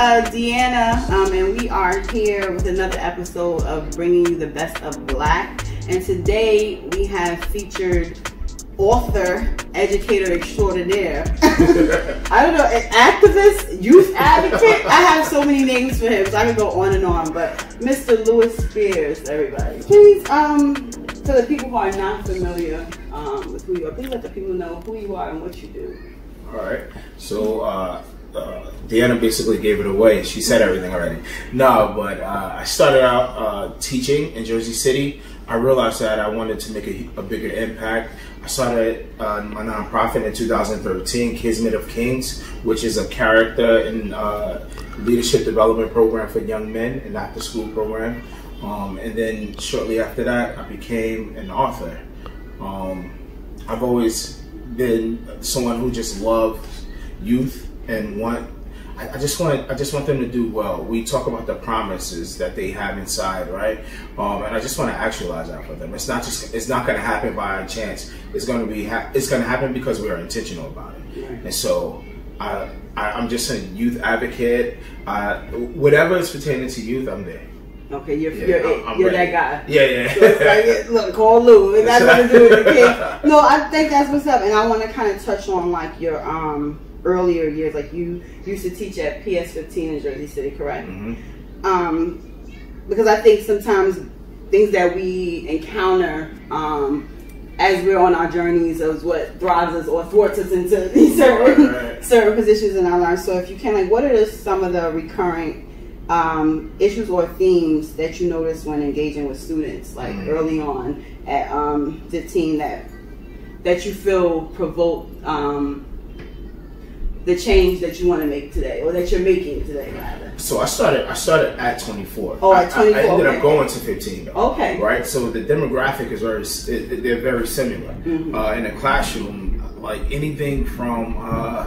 uh, Deanna, um, and we are here with another episode of bringing you the best of Black. And today we have featured author, educator extraordinaire. I don't know, an activist, youth advocate. I have so many names for him, so I can go on and on. But Mr. Lewis Spears, everybody, please, um, for the people who are not familiar um, with who you are, please let the people know who you are and what you do. All right. So uh, uh, Deanna basically gave it away. She said everything already. No, but uh, I started out uh, teaching in Jersey City. I realized that I wanted to make a, a bigger impact. I started uh, my nonprofit in 2013, Kismet of Kings, which is a character and uh, leadership development program for young men, an after school program. Um, and then shortly after that, I became an author. Um, I've always been someone who just loves youth and want I, I just want I just want them to do well. We talk about the promises that they have inside, right? Um, and I just want to actualize that for them. It's not just it's not going to happen by chance. It's going to be ha- it's going to happen because we are intentional about it. And so I, I am just a youth advocate. Uh, whatever is pertaining to youth, I'm there. Okay, you're Yeah, you're, I'm- you're that guy. Yeah, yeah. So like, look, call Lou. It nothing to do with the kid. No, I think that's what's up. And I want to kind of touch on like your um earlier years. Like you used to teach at PS15 in Jersey City, correct? Mhm. Um, because I think sometimes things that we encounter um, as we're on our journeys is what drives us or thwarts us into these certain Right, certain positions in our lives. So if you can, like, what are some of the recurring um, issues or themes that you notice when engaging with students, like Mhm. early on at um, the team that that you feel provoke um, the change that you want to make today, or that you're making today, rather. So I started. I started at 24. Oh, I- at 24, I, I ended okay. up going to 15. Though, Okay. Right. So the demographic is very. They're very similar. Mhm. Uh, in a classroom, like anything from. Uh,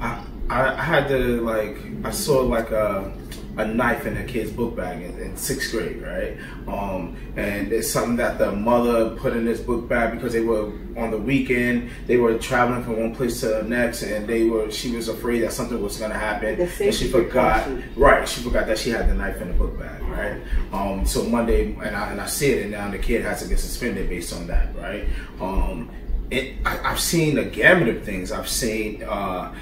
I, I I had to like. I saw like a. A knife in a kid's book bag in, in sixth grade, right? Um, and it's something that the mother put in this book bag because they were on the weekend. They were traveling from one place to the next, and they were. She was afraid that something was going to happen, The and she forgot. precaution. Right, she forgot that she had the knife in the book bag, right? Um, so Monday, and I, and I see it, and now the kid has to get suspended based on that, right? Um, it, I, I've seen a gamut of things. I've seen uh,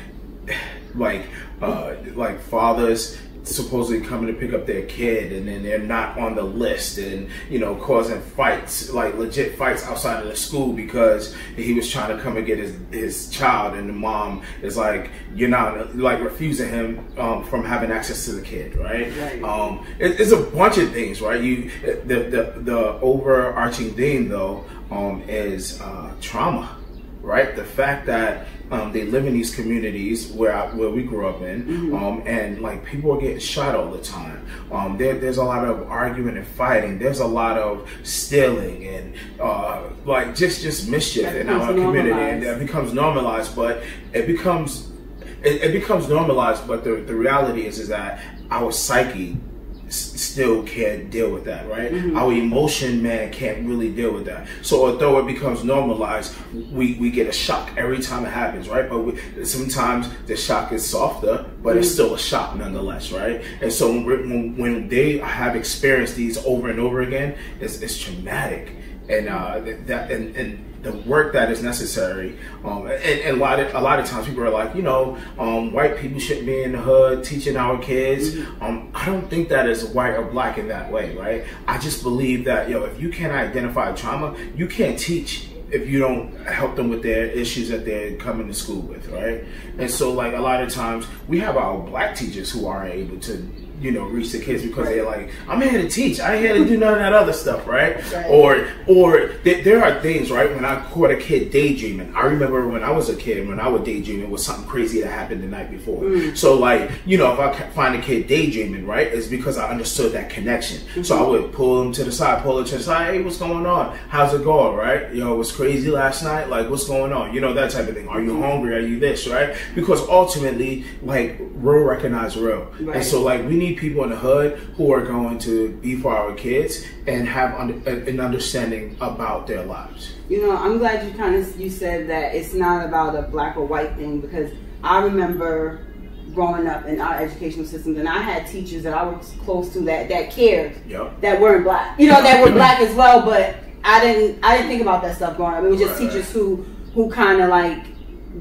like uh, like fathers supposedly coming to pick up their kid and then they're not on the list and you know causing fights like legit fights outside of the school because he was trying to come and get his his child and the mom is like you're not like refusing him um, from having access to the kid right, Right. um it, it's a bunch of things right? You the the, the overarching theme though um is uh trauma right? The fact that um, they live in these communities where I, where we grew up in, um, and like people are getting shot all the time. Um, there, there's a lot of arguing and fighting. There's a lot of stealing and uh, like just just mischief That in our community, normalized. and that becomes normalized. But it becomes it, it becomes normalized. But the the reality is is that our psyche still can't deal with that, right? Mm-hmm. Our emotion, man, can't really deal with that. So although it becomes normalized, we, we get a shock every time it happens, right? But we, sometimes the shock is softer, but it's mm-hmm. still a shock nonetheless, right? And so when, when, when they have experienced these over and over again, it's, it's traumatic. And uh, that and, and the work that is necessary. Um, and, and a lot of a lot of times people are like, you know, um, white people shouldn't be in the hood teaching our kids. Um, I don't think that is white or black in that way, right? I just believe that yo, if you can't identify trauma, you can't teach if you don't help them with their issues that they're coming to school with, right? And so, like a lot of times, we have our black teachers who aren't able to. You know, reach the kids because they're like, I'm here to teach. I ain't here to do none of that other stuff, right? Right. Or or th- there are things, right? When I caught a kid daydreaming, I remember when I was a kid, when I would daydream, it was something crazy that happened the night before. Mm. So, like, you know, if I find a kid daydreaming, right, it's because I understood that connection. So mm-hmm. I would pull him to the side, pull her to the side. Hey, what's going on? How's it going, right? Yo, it was crazy last night. Like, what's going on? You know, that type of thing. Are you mm-hmm. hungry? Are you this, right? Because ultimately, like, real recognize real. Right. And so, like, we need people in the hood who are going to be for our kids and have under, an understanding about their lives. You know, I'm glad you kind of you said that it's not about a black or white thing because I remember growing up in our educational systems, and I had teachers that I was close to that that cared, Yep. that weren't black, you know, that were black as well. But I didn't, I didn't think about that stuff growing up. It was just Right. teachers who who kind of like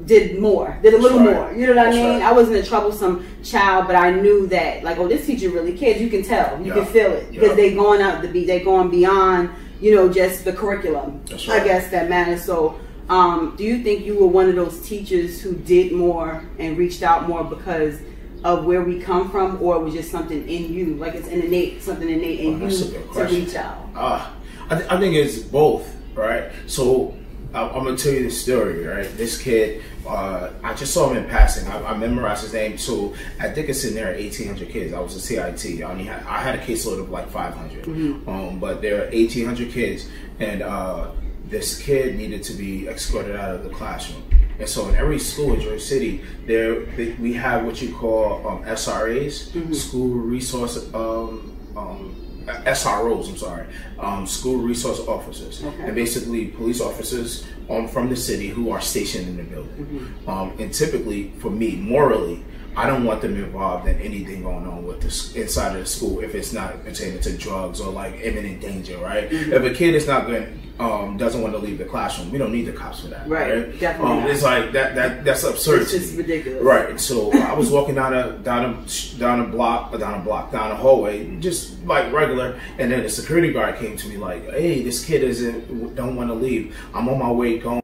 did more, did a little right. more. You know what I mean? right. I wasn't a troublesome child, but I knew that like, oh, this teacher really cares. You can tell, you Yeah. can feel it because Yeah. they going out to be, they going beyond, you know, just the curriculum. I guess that matters. So, um, do you think you were one of those teachers who did more and reached out more because of where we come from, or was just something in you, like it's innate, something innate in Oh, you to reach out? Uh, I, th- I think it's both, right? So I'm gonna tell you this story, right? This kid, uh, I just saw him in passing. I, I memorized his name. So at Dickinson, there are 1,800 kids. I was a CIT. I only had I had a caseload of like 500, um, but there are 1,800 kids, and uh, this kid needed to be escorted out of the classroom. And so in every school in Jersey City, there they, we have what you call um, SRAs, school resource um, um, SROs. I'm sorry, um, school resource officers, Okay. and basically police officers um, from the city who are stationed in the building. Um, and typically, for me, morally. I don't want them involved in anything going on with this inside of the school if it's not pertaining to drugs or like imminent danger, right? If a kid is not going, um, doesn't want to leave the classroom, we don't need the cops for that, Right, right? definitely Um, it's like that. That that's absurd. It's just ridiculous. Right. So I was walking down a down a down a block, down a block, down a hallway, just like regular, and then the security guard came to me like, "Hey, this kid isn't don't want to leave. I'm on my way going."